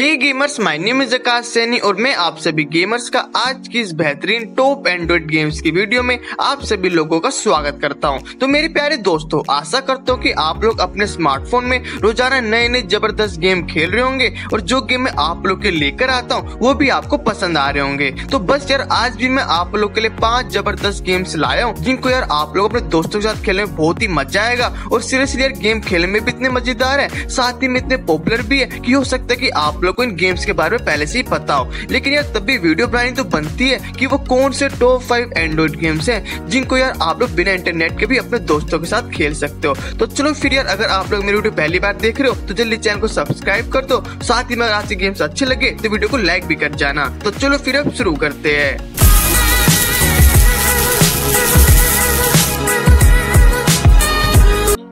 Hey gamers my name is Saini और मैं आप सभी गेमर्स का आज की इस बेहतरीन टॉप एंड्रॉइड गेम्स की वीडियो में आप सभी लोगों का स्वागत करता हूँ। तो मेरे प्यारे दोस्तों, आशा करता हूँ कि आप लोग अपने स्मार्टफ़ोन में रोज़ाना नए नए ज़बरदस्त गेम खेल रहे होंगे और जो गेम मैं आप लोग के लेकर आता हूँ, वो भी आपको पसंद आ रहे होंगे। तो बस यार, आज भी मैं आप लोग के लिए पाँच ज़बरदस्त गेम्स लाया हूँ, जिनको यार आप लोग अपने दोस्तों के साथ खेलने में बहुत ही मज़ा आएगा और सीरियसली यार गेम खेलने में भी इतने मज़ेदार है, साथ ही में इतने पॉपुलर भी है की हो सकता है की आप लोग को इन गेम्स के बारे में पहले से ही पता हो। लेकिन यार, तब भी वीडियो बनानी तो बनती है कि वो कौन से टॉप फाइव एंड्रॉइड गेम्स हैं, जिनको यार आप लोग बिना इंटरनेट के भी अपने दोस्तों के साथ खेल सकते हो। तो चलो फिर यार, अगर आप लोग मेरी वीडियो पहली बार देख रहे हो तो जल्दी चैनल को सब्सक्राइब कर दो। साथ ही में आज गेम्स अच्छे लगे तो वीडियो को लाइक भी कर जाना। तो चलो फिर अब शुरू करते हैं।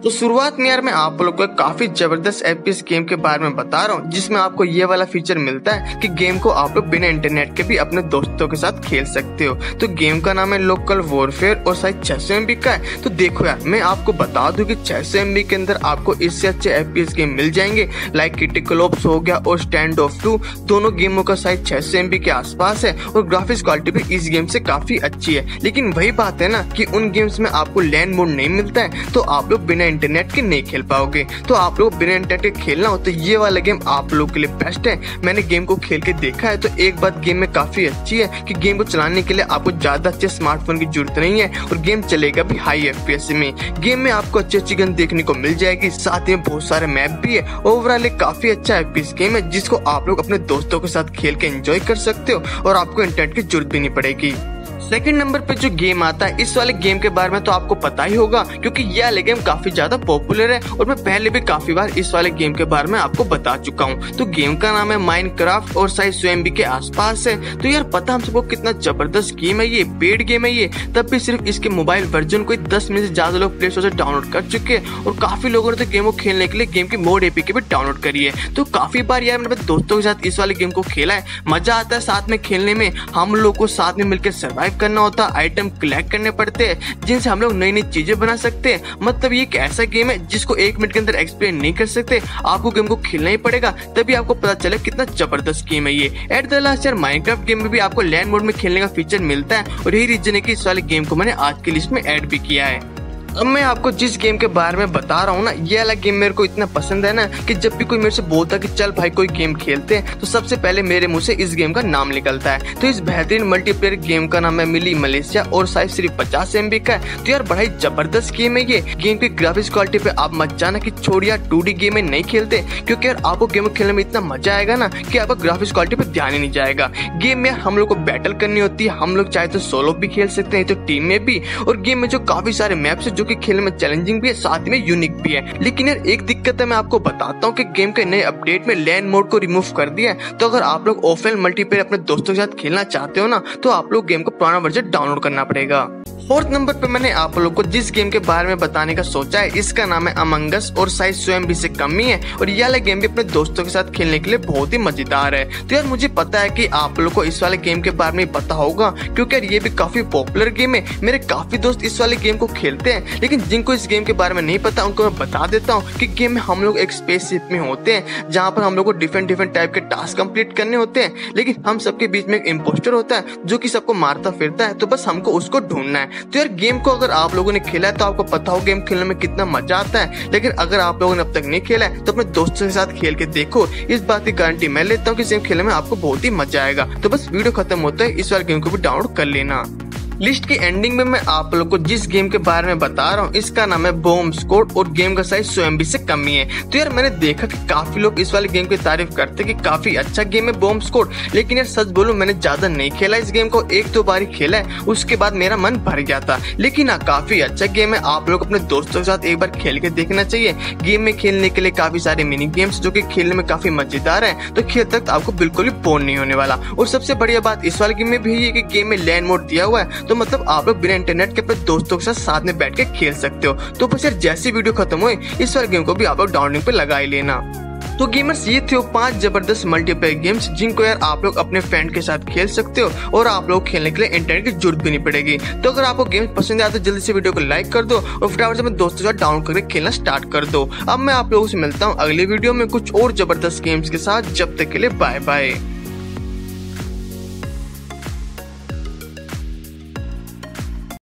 तो शुरुआत में यार मैं आप लोग को काफ़ी ज़बरदस्त एफपीएस गेम के बारे में बता रहा हूँ, जिसमें आपको ये वाला फीचर मिलता है कि गेम को आप लोग बिना इंटरनेट के भी अपने दोस्तों के साथ खेल सकते हो। तो गेम का नाम है लोकल वॉरफेयर और साइज़ छह सौ का है। तो देखो यार, मैं आपको बता दूँ कि छह सौ के अंदर आपको इससे अच्छे एफपीएस गेम मिल जाएँगे लाइक किटिकलोप्स हो गया और स्टैंड ऑफ़ टू दोनों गेमों का साइज़ छह सौ के आसपास है और ग्राफिक्स क्वालिटी भी इस गेम से काफ़ी अच्छी है। लेकिन वही बात है ना कि उन गेम्स में आपको लैंड मोड नहीं मिलता है तो आप लोग बिना इंटरनेट के नहीं खेल पाओगे। तो आप लोग बिना इंटरनेट के खेलना हो तो ये वाला गेम आप लोग के लिए बेस्ट है। मैंने गेम को खेल के देखा है तो एक बात गेम में काफ़ी अच्छी है कि गेम को चलाने के लिए आपको ज़्यादा अच्छे स्मार्टफ़ोन की ज़रूरत नहीं है, और गेम चलेगा भी हाई एफ़ में। गेम में आपको अच्छी अच्छी गन देखने को मिल जाएगी, साथ ही बहुत सारे मैप भी है। ओवरऑल एक काफ़ी अच्छा एफ़ गेम है, जिसको आप लोग अपने दोस्तों के साथ खेल के एंजॉय कर सकते हो, और आपको इंटरनेट की ज़रूरत भी नहीं पड़ेगी। सेकंड नंबर पे जो गेम आता है, इस वाले गेम के बारे में तो आपको पता ही होगा, क्योंकि ये वाले गेम काफ़ी ज़्यादा पॉपुलर है और मैं पहले भी काफ़ी बार इस वाले गेम के बारे में आपको बता चुका हूँ। तो गेम का नाम है माइंड और साइज़ स्वयं के आसपास है। तो यार पता हम सबको कितना ज़बरदस्त गेम है ये पेड गेम है ये। तब भी सिर्फ़ इसके मोबाइल वर्जन को दस मिनट से ज़्यादा लोग प्ले स्टोर से डाउनलोड कर चुके हैं और काफ़ी लोगों ने तो गेम को खेलने के लिए गेम की मोड एपी के भी डाउनलोड करी है। तो काफ़ी बार यार मैंने दोस्तों के साथ इस वाले गेम को खेला है। मज़ा आता है साथ में खेलने में। हम लोग को साथ में मिलकर सर्वाइव करना होता आइटम कलेक्ट करने पड़ते जिनसे हम लोग नई नई चीज़ें बना सकते हैं। मतलब ये एक ऐसा गेम है, जिसको एक मिनट के अंदर एक्सप्लेन नहीं कर सकते। आपको गेम को खेलना ही पड़ेगा, तभी आपको पता चले कितना ज़बरदस्त गेम है ये। एट द लास्ट यार माइनक्राफ्ट गेम में भी आपको लैंड मोड में खेलने का फीचर मिलता है, और यही रीजन है कि इस वाले गेम को मैंने आज की लिस्ट में एड भी किया है। अब मैं आपको जिस गेम के बारे में बता रहा हूँ ना, ये वाला गेम मेरे को इतना पसंद है ना कि जब भी कोई मेरे से बोलता है कि चल भाई कोई गेम खेलते हैं तो सबसे पहले मेरे मुँह से इस गेम का नाम निकलता है। तो इस बेहतरीन मल्टीप्लेयर गेम का नाम है मिली मलेशिया और साइज़ सिर्फ़ पचास एम का है। तो यार बड़ा ही ज़बरदस्त गेम है ये। गेम की ग्राफिक्स क्वालिटी पे आप मत जाना की छोड़िया टू गेम में नहीं खेलते, क्योंकि यार आपको गेम खेलने में इतना मज़ा आएगा ना की आपका ग्राफिक्स क्वालिटी पे ध्यान ही नहीं जाएगा। गेम में हम लोग को बैटल करनी होती है, हम लोग चाहे तो सोलो भी खेल सकते हैं तो टीम में भी। और गेम में जो काफ़ी सारे मैप्स है जो कि खेल में चैलेंजिंग भी है, साथ में यूनिक भी है। लेकिन यार, एक दिक्कत है, मैं आपको बताता हूँ कि गेम के नए अपडेट में लैंड मोड को रिमूव कर दिया है। तो अगर आप लोग ऑफलाइन मल्टीप्लेयर अपने दोस्तों के साथ खेलना चाहते हो ना तो आप लोग गेम को पुराना वर्जन डाउनलोड करना पड़ेगा। फोर्थ नंबर पे मैंने आप लोग को जिस गेम के बारे में बताने का सोचा है, इसका नाम है अमंगस और साइज़ स्वयं भी से कम ही है और ये वाला गेम भी अपने दोस्तों के साथ खेलने के लिए बहुत ही मज़ेदार है। तो यार मुझे पता है कि आप लोग को इस वाले गेम के बारे में पता होगा, क्योंकि यार ये भी काफ़ी पॉपुलर गेम है। मेरे काफ़ी दोस्त इस वाले गेम को खेलते हैं, लेकिन जिनको इस गेम के बारे में नहीं पता, उनको मैं बता देता हूँ कि गेम में हम लोग एक स्पेसशिप में होते हैं, जहाँ पर हम लोग को डिफरेंट डिफरेंट टाइप के टास्क कंप्लीट करने होते हैं। लेकिन हम सबके बीच में एक इम्पोस्टर होता है, जो की सबको मारता फिरता है तो बस हमको उसको ढूंढना है। तो यार गेम को अगर आप लोगों ने खेला है तो आपको पता हो गेम खेलने में कितना मज़ा आता है। लेकिन अगर आप लोगों ने अब तक नहीं खेला है तो अपने दोस्तों के साथ खेल के देखो। इस बात की गारंटी मैं लेता हूँ कि गेम खेलने में आपको बहुत ही मज़ा आएगा। तो बस वीडियो खत्म होता है, इस बार गेम को भी डाउनलोड कर लेना। लिस्ट की एंडिंग में मैं आप लोग को जिस गेम के बारे में बता रहा हूँ, इसका नाम है बोम स्कोर और गेम का साइज़ सौ एमबी से कम ही है। तो यार मैंने देखा कि काफ़ी लोग इस वाले गेम की तारीफ़ करते कि काफ़ी अच्छा गेम है बोम स्कोर लेकिन यार सच बोलूँ, मैंने ज़्यादा नहीं खेला इस गेम को। एक दो बार ही खेला है, उसके बाद मेरा मन भर गया था। लेकिन हाँ काफ़ी अच्छा गेम है, आप लोग अपने दोस्तों के साथ एक बार खेल के देखना चाहिए। गेम में खेलने के लिए काफ़ी सारे मिनी गेम्स जो की खेलने में काफ़ी मज़ेदार है तो खेल तक आपको बिल्कुल ही बोर नहीं होने वाला। और सबसे बढ़िया बात इस वाले गेम में भी है कि गेम में लैंड मोड दिया हुआ है तो मतलब आप लोग बिना इंटरनेट के अपने दोस्तों के साथ साथ में बैठ के खेल सकते हो। तो बस यार जैसी वीडियो खत्म हुई, इस वाले गेम को भी आप लोग डाउनलोड पे लगा ही लेना। तो गेमर्स ये थे पाँच ज़बरदस्त मल्टीप्लेयर गेम्स जिनको यार आप लोग अपने फ्रेंड के साथ खेल सकते हो और आप लोग खेलने के लिए इंटरनेट की ज़रूरत भी नहीं पड़ेगी। तो अगर आपको गेम्स पसंद आया तो जल्दी से वीडियो को लाइक कर दो और फटाफट से अपने दोस्तों के साथ डाउनलोड करके खेलना स्टार्ट कर दो। अब मैं आप लोगों से मिलता हूँ अगले वीडियो में कुछ और ज़बरदस्त गेम्स के साथ। जब तक के लिए बाय बाय